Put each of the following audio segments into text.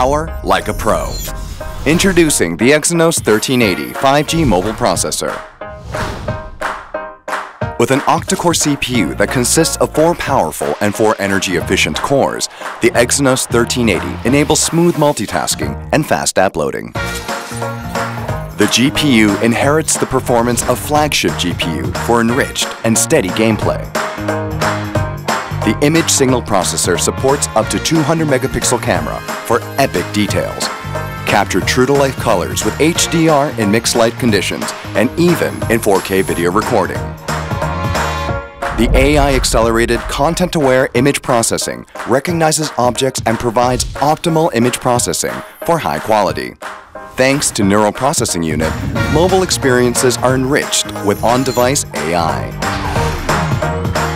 Power like a pro. Introducing the Exynos 1380 5G mobile processor. With an octa-core CPU that consists of four powerful and four energy-efficient cores, the Exynos 1380 enables smooth multitasking and fast app loading. The GPU inherits the performance of flagship GPU for enriched and steady gameplay. The image signal processor supports up to 200 megapixel camera for epic details. Capture true-to-life colors with HDR in mixed light conditions and even in 4K video recording. The AI-accelerated content-aware image processing recognizes objects and provides optimal image processing for high quality. Thanks to Neural Processing Unit, mobile experiences are enriched with on-device AI.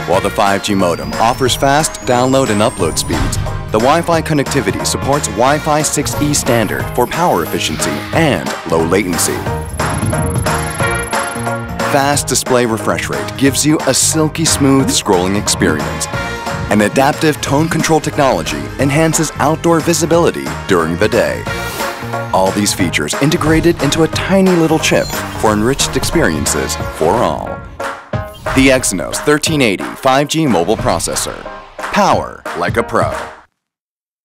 While the 5G modem offers fast download and upload speeds, the Wi-Fi connectivity supports Wi-Fi 6E standard for power efficiency and low latency. Fast display refresh rate gives you a silky smooth scrolling experience. An adaptive tone control technology enhances outdoor visibility during the day. All these features integrated into a tiny little chip for enriched experiences for all. The Exynos 1380 5G mobile processor. Power like a pro.